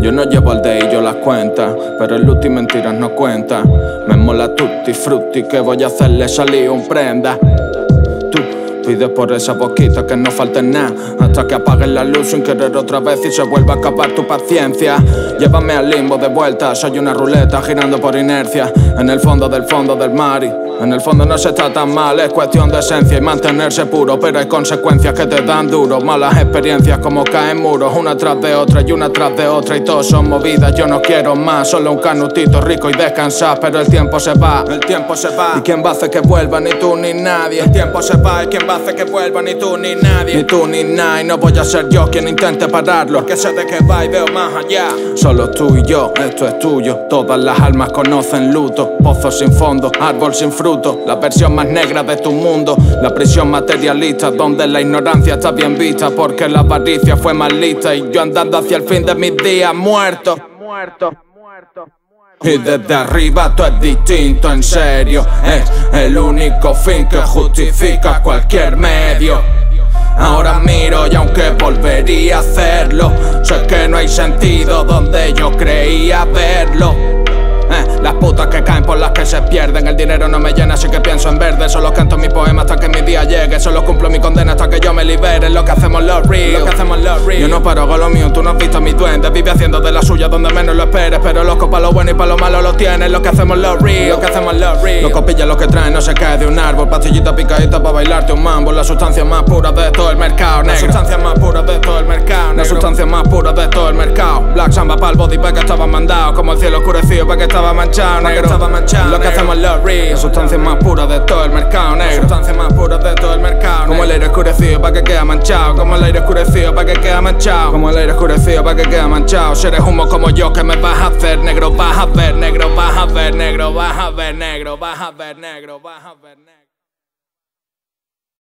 Yo no llevo al yo las cuentas, pero el y mentiras no cuenta. Me mola tutti frutti que voy a hacerle salir un prenda. Tú pides por esa boquita que no falte nada, hasta que apaguen la luz sin querer otra vez y se vuelva a acabar tu paciencia. Llévame al limbo de vuelta, soy una ruleta girando por inercia, en el fondo del fondo del mar. En el fondo no se está tan mal, es cuestión de esencia y mantenerse puro, pero hay consecuencias que te dan duro. Malas experiencias como caen muros, una tras de otra y una tras de otra, y todos son movidas. Yo no quiero más, solo un canutito rico y descansar, pero el tiempo se va, el tiempo se va. ¿Y quién va a hacer que vuelva? Ni tú ni nadie. El tiempo se va, ¿y quién va a hacer que vuelva? Ni tú ni nadie. Ni tú ni nadie, no voy a ser yo quien intente pararlo. Que sé de que va y veo más allá. Solo tú y yo, esto es tuyo. Todas las almas conocen luto, pozos sin fondo, árbol sin fruto la versión más negra de tu mundo, la prisión materialista donde la ignorancia está bien vista porque la avaricia fue más lista y yo andando hacia el fin de mis días muerto. Y desde arriba todo es distinto, en serio, es el único fin que justifica cualquier medio. Ahora miro y aunque volvería a hacerlo, sé que no hay sentido donde yo creía verlo. Las putas que caen por las que se pierden. El dinero no me llena así que pienso en verde. Solo canto mi poema hasta que mi día llegue. Solo cumplo mi condena hasta que yo me libere. Lo que hacemos los real, lo que hacemos los real. Yo no paro con lo mío, tú no has visto mi duende. Vive haciendo de la suya donde menos lo esperes. Pero loco para lo bueno y para lo malo lo tienes. Lo que hacemos los real, lo que hacemos los real. Loco pilla lo que trae, no se cae de un árbol. Pastillita picadita para bailarte un mambo. La sustancia más pura de todo el mercado negro. La sustancia más pura de todo el mercado negro. La sustancia más pura de todo el mercado cielo oscurecido para que estaba manchado lo que hacemos los real La sustancia más pura de todo el mercado negro. La sustancia más pura de todo el mercado Como el aire oscurecido para que quede manchado Como el aire oscurecido para que quede manchado. Como el aire oscurecido para que quede manchado. Si eres humo como yo, ¿qué me vas a hacer? Negro, vas a ver, negro, vas a ver, negro, vas a ver, negro, vas a ver, negro, vas a ver, negro